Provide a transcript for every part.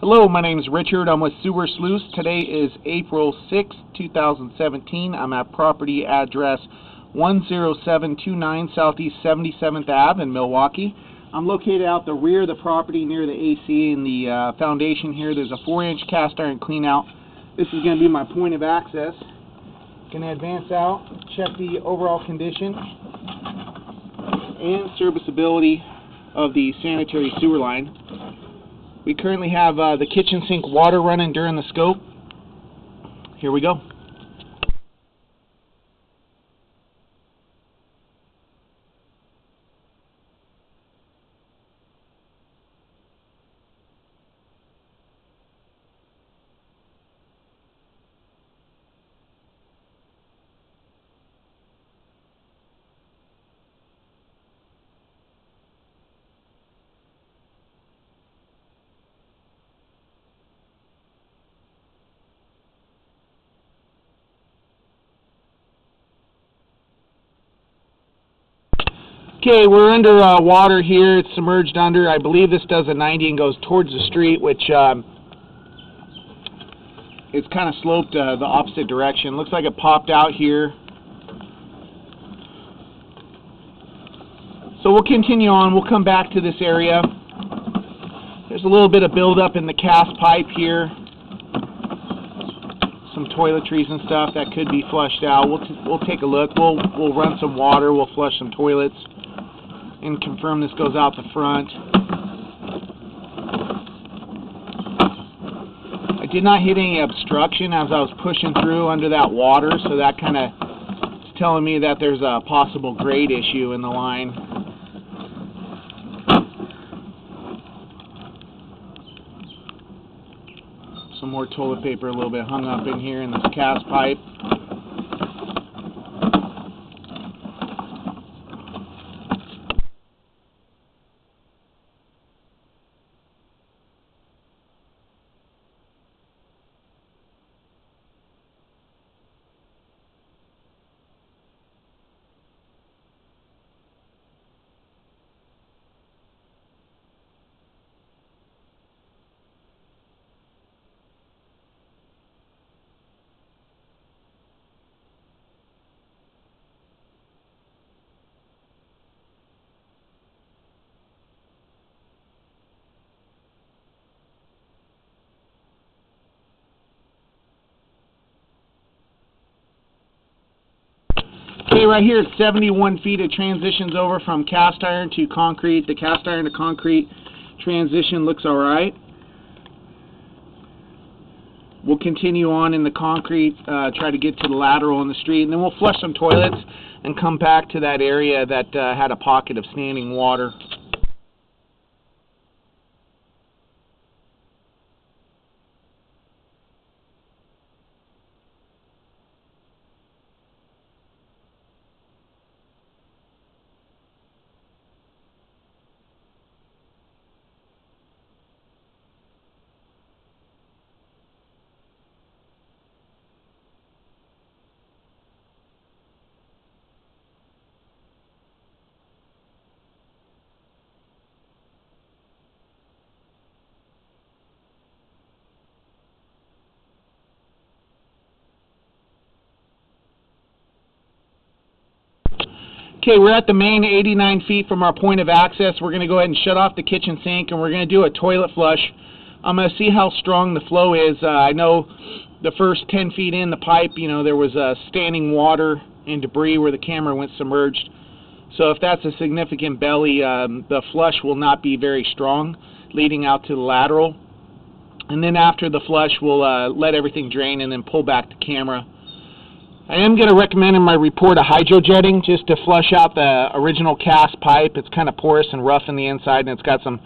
Hello, my name is Richard. I'm with Sewer Sluice. Today is April 6, 2017. I'm at property address 10729 Southeast 77th Ave in Milwaukie. I'm located out the rear of the property near the AC and the uh, foundation here. There's a 4-inch cast iron cleanout. This is going to be my point of access. Going to advance out, check the overall condition and serviceability of the sanitary sewer line. We currently have uh, the kitchen sink water running during the scope. Here we go. Okay, we're under uh, water here. It's submerged under. I believe this does a 90 and goes towards the street, which um, it's kind of sloped uh, the opposite direction. Looks like it popped out here. So we'll continue on. We'll come back to this area. There's a little bit of buildup in the cast pipe here. Some toiletries and stuff that could be flushed out. We'll, we'll take a look. We'll, we'll run some water. We'll flush some toilets and confirm this goes out the front. I did not hit any obstruction as I was pushing through under that water, so that kind of is telling me that there's a possible grade issue in the line. Some more toilet paper a little bit hung up in here in this cast pipe. Okay, right here it's 71 feet. It transitions over from cast iron to concrete. The cast iron to concrete transition looks alright. We'll continue on in the concrete, uh, try to get to the lateral in the street, and then we'll flush some toilets and come back to that area that uh, had a pocket of standing water. Okay, we're at the main 89 feet from our point of access. We're going to go ahead and shut off the kitchen sink and we're going to do a toilet flush. I'm going to see how strong the flow is. Uh, I know the first 10 feet in the pipe, you know, there was uh, standing water and debris where the camera went submerged. So if that's a significant belly, um, the flush will not be very strong leading out to the lateral. And then after the flush, we'll uh, let everything drain and then pull back the camera. I am going to recommend in my report a hydrojetting just to flush out the original cast pipe. It's kind of porous and rough in the inside, and it's got some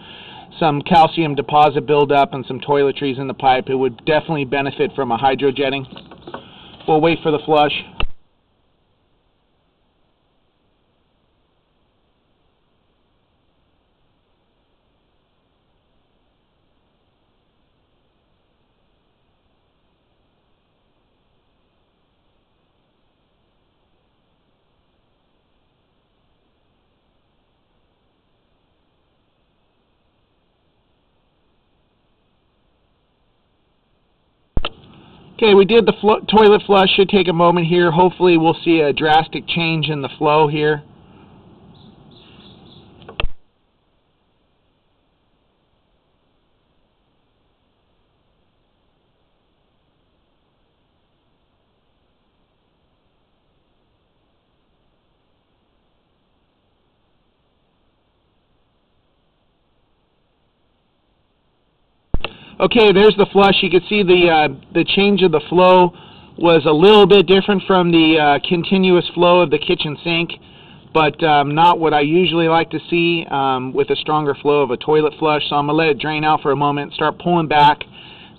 some calcium deposit buildup and some toiletries in the pipe. It would definitely benefit from a hydrojetting. We'll wait for the flush. Okay, we did the toilet flush. Should take a moment here. Hopefully we'll see a drastic change in the flow here. Okay, there's the flush. You can see the uh, the change of the flow was a little bit different from the uh, continuous flow of the kitchen sink, but um, not what I usually like to see um, with a stronger flow of a toilet flush. So I'm going to let it drain out for a moment, start pulling back,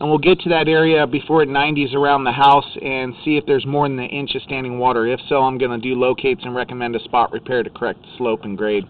and we'll get to that area before it 90s around the house and see if there's more than an inch of standing water. If so, I'm going to do locates and recommend a spot repair to correct slope and grade.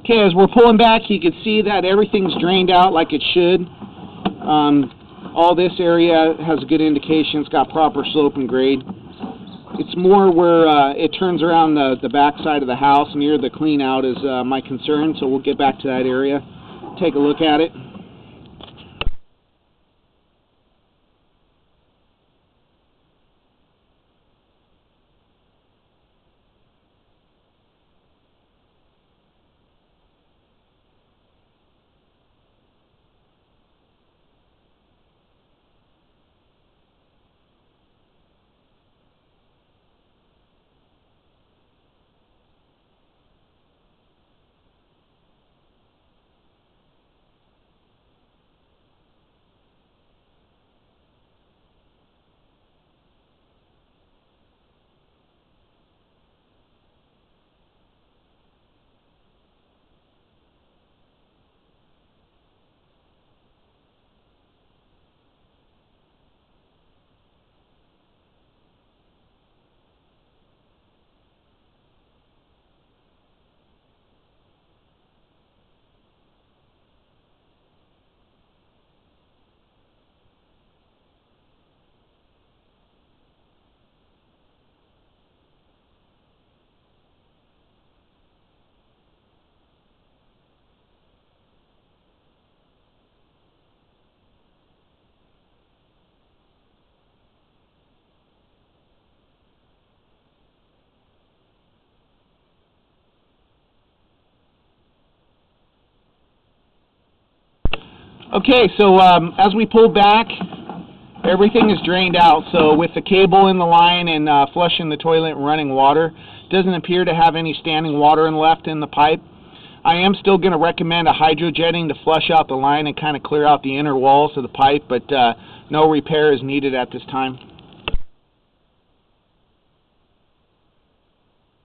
Okay, as we're pulling back, you can see that everything's drained out like it should. Um, all this area has a good indication it's got proper slope and grade. It's more where uh, it turns around the, the back side of the house near the clean out is uh, my concern, so we'll get back to that area, take a look at it. Okay, so um, as we pull back, everything is drained out. So with the cable in the line and uh, flushing the toilet and running water, doesn't appear to have any standing water left in the pipe. I am still going to recommend a hydrojetting to flush out the line and kind of clear out the inner walls of the pipe, but uh, no repair is needed at this time.